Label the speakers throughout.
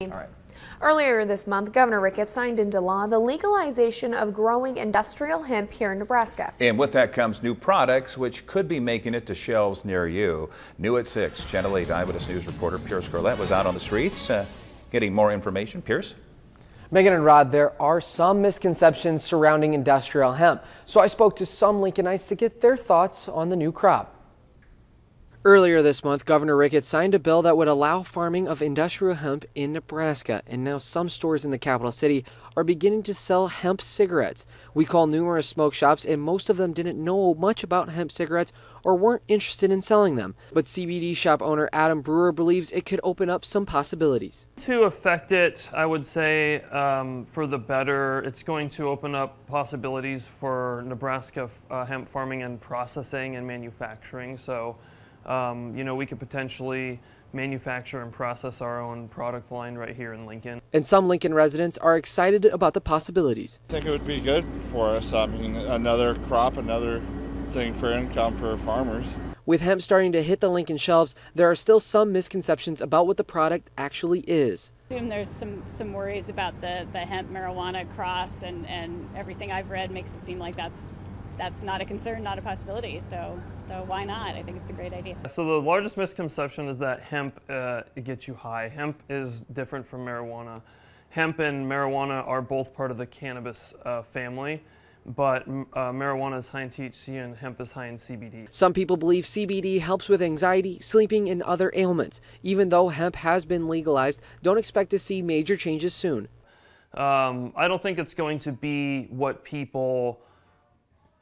Speaker 1: All right. Earlier this month, Governor Ricketts signed into law the legalization of growing industrial hemp here in Nebraska.
Speaker 2: And with that comes new products, which could be making it to shelves near you. New at 6, Channel 8 Eyewitness News reporter Pierce Corlett was out on the streets uh, getting more information. Pierce?
Speaker 3: Megan and Rod, there are some misconceptions surrounding industrial hemp. So I spoke to some Lincolnites to get their thoughts on the new crop. Earlier this month, Governor Ricketts signed a bill that would allow farming of industrial hemp in Nebraska, and now some stores in the capital city are beginning to sell hemp cigarettes. We called numerous smoke shops, and most of them didn't know much about hemp cigarettes or weren't interested in selling them. But CBD shop owner Adam Brewer believes it could open up some possibilities.
Speaker 4: To affect it, I would say um, for the better, it's going to open up possibilities for Nebraska uh, hemp farming and processing and manufacturing. So um, you know, we could potentially manufacture and process our own product line right here in Lincoln.
Speaker 3: And some Lincoln residents are excited about the possibilities.
Speaker 5: I think it would be good for us. I mean, another crop, another thing for income for farmers.
Speaker 3: With hemp starting to hit the Lincoln shelves, there are still some misconceptions about what the product actually is.
Speaker 6: There's some, some worries about the, the hemp marijuana cross, and, and everything I've read makes it seem like that's that's not a concern, not a possibility. So, so why not? I think it's a great idea.
Speaker 4: So the largest misconception is that hemp uh, gets you high. Hemp is different from marijuana. Hemp and marijuana are both part of the cannabis uh, family but uh, marijuana is high in THC and hemp is high in CBD.
Speaker 3: Some people believe CBD helps with anxiety, sleeping, and other ailments. Even though hemp has been legalized, don't expect to see major changes soon.
Speaker 4: Um, I don't think it's going to be what people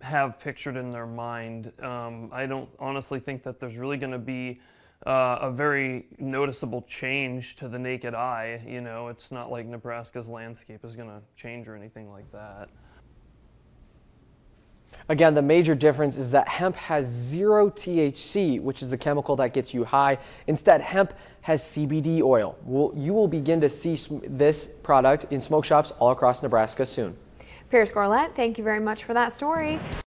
Speaker 4: have pictured in their mind. Um, I don't honestly think that there's really going to be uh, a very noticeable change to the naked eye. You know, it's not like Nebraska's landscape is going to change or anything like that.
Speaker 3: Again, the major difference is that hemp has zero THC, which is the chemical that gets you high. Instead, hemp has CBD oil. We'll, you will begin to see this product in smoke shops all across Nebraska soon.
Speaker 1: Pierce Corlett, thank you very much for that story.